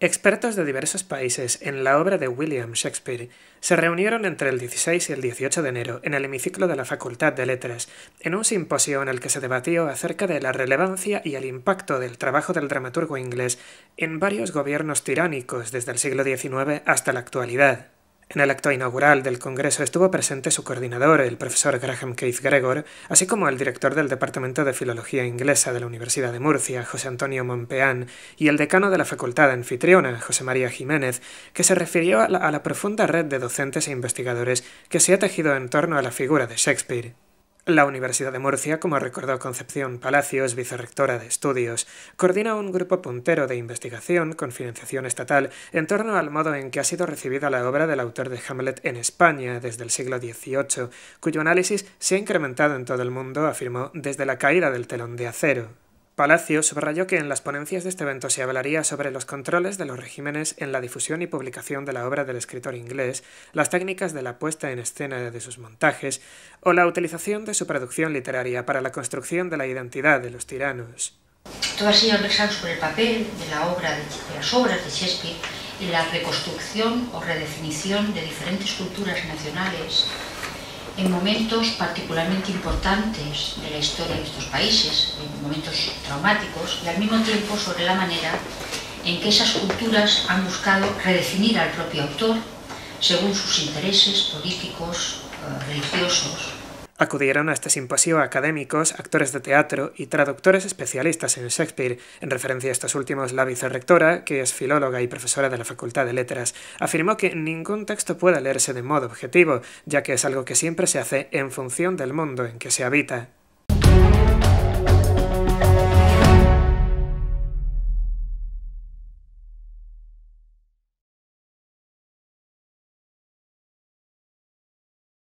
Expertos de diversos países en la obra de William Shakespeare se reunieron entre el 16 y el 18 de enero en el hemiciclo de la Facultad de Letras, en un simposio en el que se debatió acerca de la relevancia y el impacto del trabajo del dramaturgo inglés en varios gobiernos tiránicos desde el siglo XIX hasta la actualidad. En el acto inaugural del Congreso estuvo presente su coordinador, el profesor Graham Keith Gregor, así como el director del Departamento de Filología Inglesa de la Universidad de Murcia, José Antonio Monpeán, y el decano de la facultad anfitriona, José María Jiménez, que se refirió a la, a la profunda red de docentes e investigadores que se ha tejido en torno a la figura de Shakespeare. La Universidad de Murcia, como recordó Concepción Palacios, vicerrectora de estudios, coordina un grupo puntero de investigación con financiación estatal en torno al modo en que ha sido recibida la obra del autor de Hamlet en España desde el siglo XVIII, cuyo análisis se ha incrementado en todo el mundo, afirmó, desde la caída del telón de acero. Palacio subrayó que en las ponencias de este evento se hablaría sobre los controles de los regímenes en la difusión y publicación de la obra del escritor inglés, las técnicas de la puesta en escena de sus montajes o la utilización de su producción literaria para la construcción de la identidad de los tiranos. Todas ellas versan sobre el papel de la obra de, las obras de Shakespeare en la reconstrucción o redefinición de diferentes culturas nacionales en momentos particularmente importantes de la historia de estos países, en momentos traumáticos, y al mismo tiempo sobre la manera en que esas culturas han buscado redefinir al propio autor según sus intereses políticos, eh, religiosos, Acudieron a este simposio académicos, actores de teatro y traductores especialistas en Shakespeare. En referencia a estos últimos, la vicerrectora, que es filóloga y profesora de la Facultad de Letras, afirmó que ningún texto puede leerse de modo objetivo, ya que es algo que siempre se hace en función del mundo en que se habita.